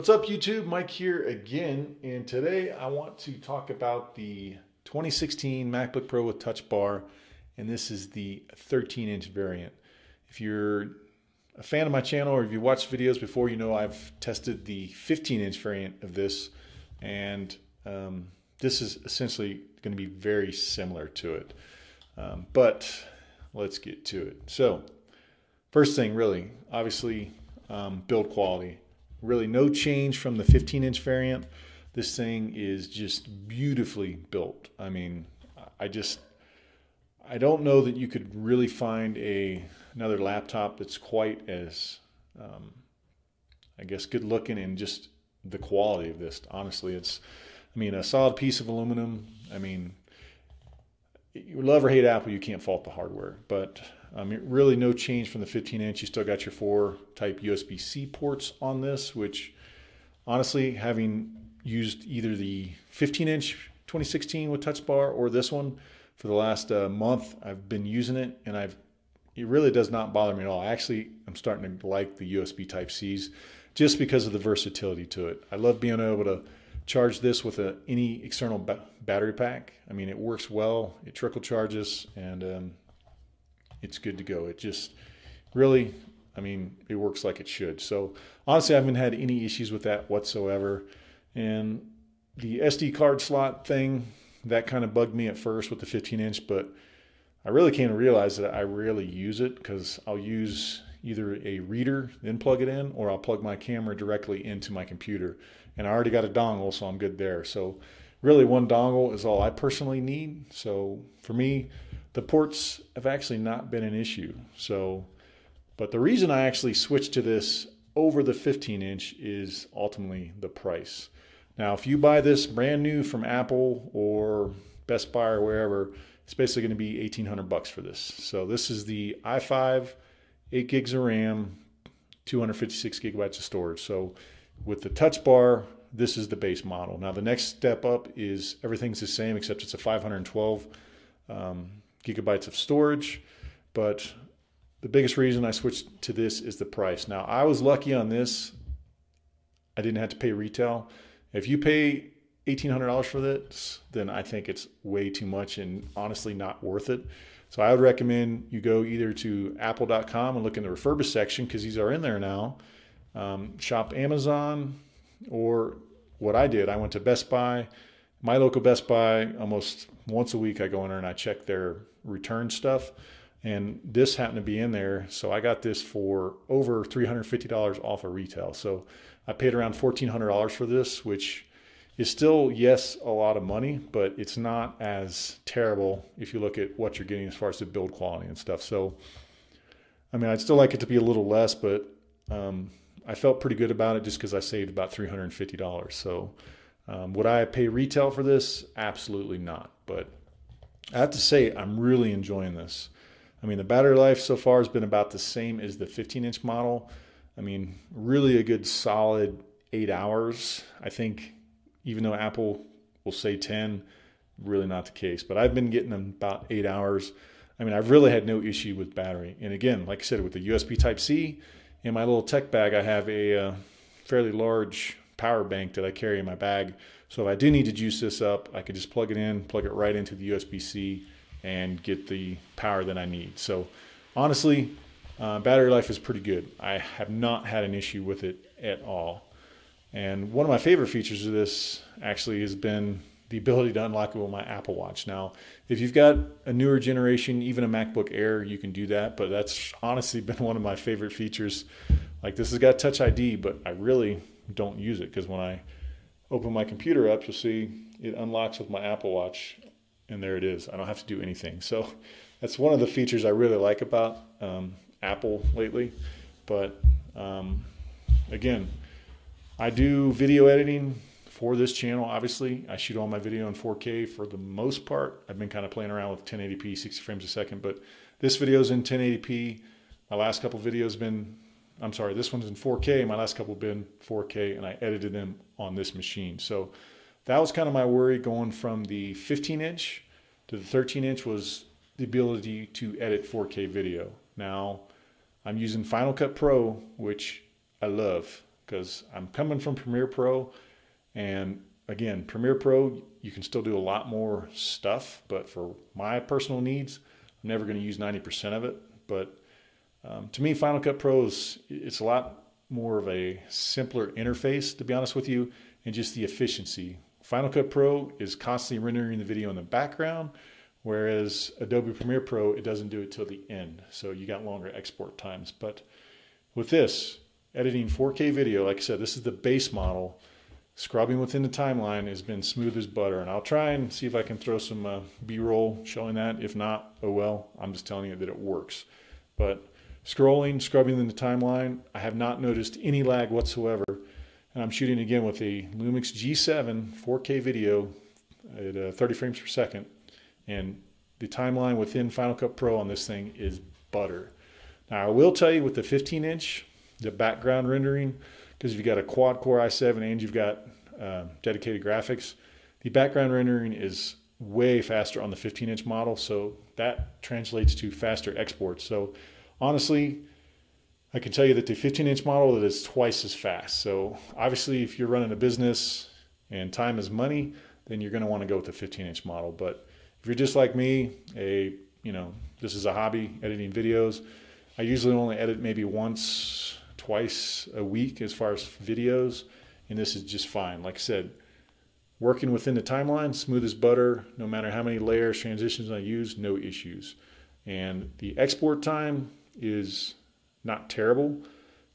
What's up YouTube? Mike here again and today I want to talk about the 2016 MacBook Pro with Touch Bar and this is the 13 inch variant. If you're a fan of my channel or if you watched videos before you know I've tested the 15 inch variant of this and um, this is essentially going to be very similar to it. Um, but let's get to it. So first thing really, obviously um, build quality Really no change from the 15 inch variant. This thing is just beautifully built. I mean, I just, I don't know that you could really find a another laptop that's quite as, um, I guess, good looking and just the quality of this. Honestly, it's, I mean, a solid piece of aluminum. I mean, you love or hate Apple, you can't fault the hardware, but um, really no change from the 15 inch. You still got your four type USB-C ports on this, which honestly, having used either the 15 inch 2016 with Touch Bar or this one for the last uh, month, I've been using it and I've it really does not bother me at all. I actually am starting to like the USB Type C's just because of the versatility to it. I love being able to charge this with a, any external ba- battery pack. I mean, it works well. It trickle charges, and um, it's good to go. It just really, I mean, it works like it should. So honestly, I haven't had any issues with that whatsoever. And the SD card slot thing, that kind of bugged me at first with the 15 inch, but I really came to realize that I rarely use it because I'll use either a reader, then plug it in, or I'll plug my camera directly into my computer. And I already got a dongle, so I'm good there. So really one dongle is all I personally need. So for me, the ports have actually not been an issue. So, but the reason I actually switched to this over the 15 inch is ultimately the price. Now, if you buy this brand new from Apple or Best Buy or wherever, it's basically going to be 1800 bucks for this. So this is the i5, 8 gigs of RAM, 256 gigabytes of storage. So with the touch bar, this is the base model. Now the next step up is everything's the same except it's a 512 um, gigabytes of storage. But the biggest reason I switched to this is the price. Now, I was lucky on this. I didn't have to pay retail. If you pay $1,800 for this, then I think it's way too much and honestly not worth it. So I would recommend you go either to apple.com and look in the refurbished section because these are in there now. Um, shop Amazon or what I did, I went to Best Buy my local Best Buy, almost once a week, I go in there and I check their return stuff. And this happened to be in there. So I got this for over $350 off of retail. So I paid around $1,400 for this, which is still, yes, a lot of money, but it's not as terrible if you look at what you're getting as far as the build quality and stuff. So, I mean, I'd still like it to be a little less, but um, I felt pretty good about it just because I saved about $350. So, um, would I pay retail for this? Absolutely not. But I have to say, I'm really enjoying this. I mean, the battery life so far has been about the same as the 15 inch model. I mean, really a good solid eight hours. I think, even though Apple will say 10, really not the case. But I've been getting them about eight hours. I mean, I've really had no issue with battery. And again, like I said, with the USB Type C in my little tech bag, I have a uh, fairly large power bank that I carry in my bag. So if I do need to juice this up, I can just plug it in, plug it right into the USB-C and get the power that I need. So honestly, uh, battery life is pretty good. I have not had an issue with it at all. And one of my favorite features of this actually has been the ability to unlock it with my Apple Watch. Now, if you've got a newer generation, even a MacBook Air, you can do that. But that's honestly been one of my favorite features. Like this has got Touch ID, but I really don't use it because when I open my computer up, you'll see it unlocks with my Apple Watch, and there it is. I don't have to do anything. So that's one of the features I really like about um, Apple lately. But um, again, I do video editing for this channel. Obviously, I shoot all my video in 4K for the most part. I've been kind of playing around with 1080p, 60 frames a second, but this video is in 1080p. My last couple videos have been I'm sorry, this one's in 4K. My last couple have been 4K, and I edited them on this machine. So that was kind of my worry going from the 15 inch to the 13 inch was the ability to edit 4K video. Now I'm using Final Cut Pro, which I love because I'm coming from Premiere Pro, and again, Premiere Pro, you can still do a lot more stuff, but for my personal needs, I'm never going to use 90% of it. But um, to me, Final Cut Pro is it's a lot more of a simpler interface, to be honest with you, and just the efficiency. Final Cut Pro is constantly rendering the video in the background, whereas Adobe Premiere Pro, it doesn't do it till the end. So you got longer export times. But with this, editing 4K video, like I said, this is the base model. Scrubbing within the timeline has been smooth as butter, and I'll try and see if I can throw some uh, B-roll showing that. If not, oh well, I'm just telling you that it works. But scrolling, scrubbing in the timeline, I have not noticed any lag whatsoever. And I'm shooting again with the Lumix G7 4K video at uh, 30 frames per second. And the timeline within Final Cut Pro on this thing is butter. Now, I will tell you with the 15 inch, the background rendering, because if you've got a quad core i7 and you've got uh, dedicated graphics, the background rendering is way faster on the 15 inch model. So that translates to faster exports. So honestly, I can tell you that the 15 inch model that is twice as fast. So obviously, if you're running a business and time is money, then you're going to want to go with the 15 inch model. But if you're just like me, a you know this is a hobby editing videos. I usually only edit maybe once, twice a week as far as videos, and this is just fine. Like I said, working within the timeline, smooth as butter. No matter how many layers, transitions I use, no issues. And the export time is not terrible.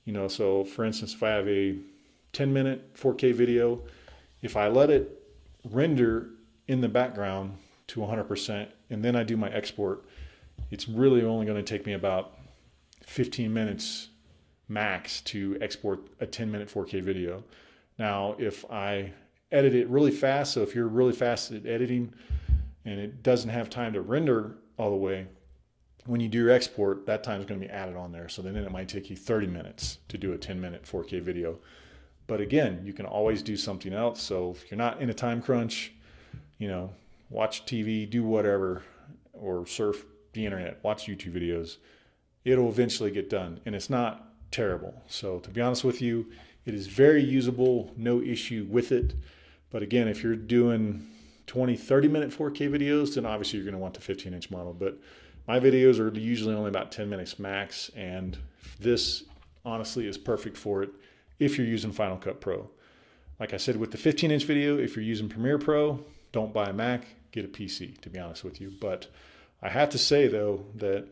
You know, so for instance, if I have a 10 minute 4K video, if I let it render in the background to 100% and then I do my export, it's really only going to take me about 15 minutes max to export a 10 minute 4K video. Now, if I edit it really fast, so if you're really fast at editing and it doesn't have time to render all the way, when you do your export, that time is going to be added on there. So then it might take you 30 minutes to do a 10 minute 4K video. But again, you can always do something else. So if you're not in a time crunch, you know, watch TV, do whatever, or surf the internet, watch YouTube videos, it'll eventually get done. And it's not terrible. So to be honest with you, it is very usable, no issue with it. But again, if you're doing 20, 30 minute 4K videos, then obviously you're going to want the 15 inch model. But my videos are usually only about 10 minutes max, and this honestly is perfect for it if you're using Final Cut Pro. Like I said with the 15 inch video, if you're using Premiere Pro, don't buy a Mac, get a PC, to be honest with you. But I have to say though that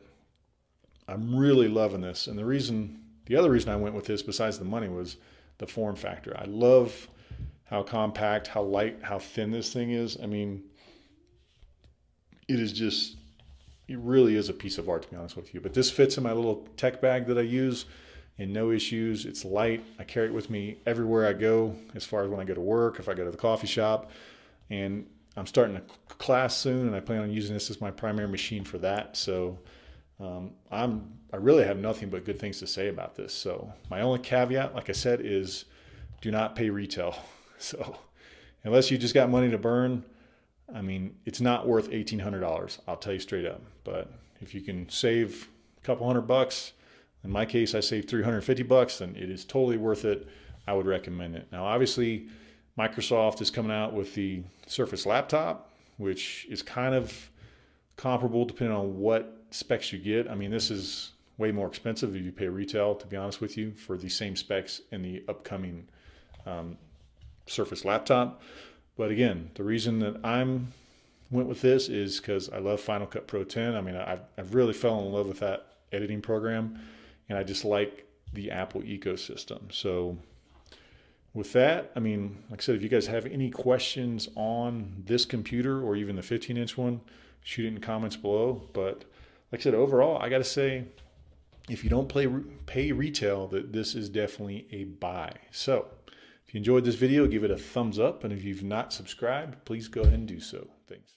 I'm really loving this. And the reason, the other reason I went with this besides the money was the form factor. I love how compact, how light, how thin this thing is. I mean, it is just it really is a piece of art to be honest with you. But this fits in my little tech bag that I use and no issues. It's light. I carry it with me everywhere I go, as far as when I go to work, if I go to the coffee shop. And I'm starting a class soon, and I plan on using this as my primary machine for that. So um, I'm I really have nothing but good things to say about this. So my only caveat, like I said, is do not pay retail. So unless you just got money to burn, I mean, it's not worth $1,800. I'll tell you straight up. But if you can save a couple hundred bucks, in my case, I saved 350 bucks, then it is totally worth it. I would recommend it. Now, obviously, Microsoft is coming out with the Surface laptop, which is kind of comparable depending on what specs you get. I mean, this is way more expensive if you pay retail, to be honest with you, for the same specs in the upcoming um, Surface laptop. But again, the reason that I'm went with this is because I love Final Cut Pro 10. I mean, I've, I've really fell in love with that editing program, and I just like the Apple ecosystem. So with that, I mean, like I said, if you guys have any questions on this computer or even the 15 inch one, shoot it in comments below. But like I said, overall, I got to say, if you don't play, pay retail, that this is definitely a buy. So if you enjoyed this video, give it a thumbs up. And if you've not subscribed, please go ahead and do so. Thanks.